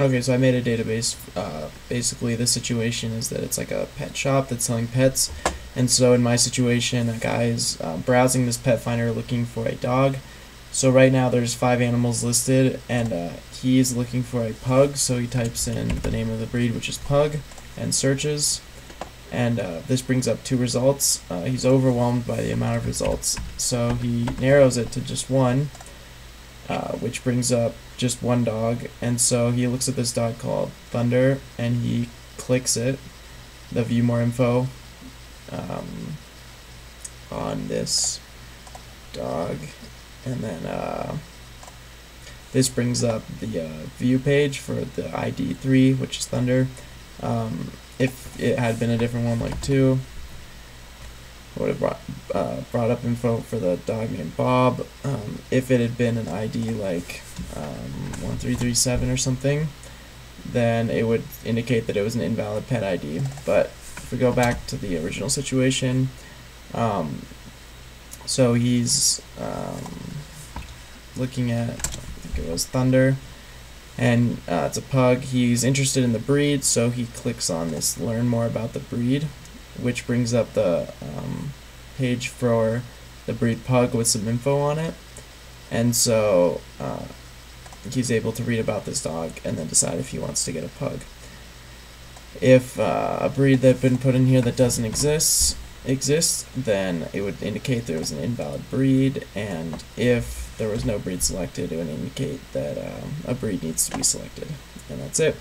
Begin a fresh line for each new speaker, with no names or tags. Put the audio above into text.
Okay, so I made a database. Uh, basically, the situation is that it's like a pet shop that's selling pets, and so in my situation, a guy is uh, browsing this pet finder looking for a dog. So right now, there's five animals listed, and uh, he's looking for a pug. So he types in the name of the breed, which is pug, and searches, and uh, this brings up two results. Uh, he's overwhelmed by the amount of results, so he narrows it to just one uh, which brings up just one dog. And so he looks at this dog called Thunder and he clicks it, the view more info um, on this dog. And then uh, this brings up the uh, view page for the ID3, which is Thunder. Um, if it had been a different one like 2, would have brought, uh, brought up info for the dog named Bob. Um, if it had been an ID like um, 1337 or something, then it would indicate that it was an invalid pet ID. But if we go back to the original situation, um, so he's um, looking at, I think it was Thunder, and uh, it's a pug. He's interested in the breed, so he clicks on this learn more about the breed which brings up the um, page for the breed pug with some info on it. And so uh, he's able to read about this dog and then decide if he wants to get a pug. If uh, a breed that's been put in here that doesn't exist exists, then it would indicate there was an invalid breed, and if there was no breed selected, it would indicate that um, a breed needs to be selected. And that's it.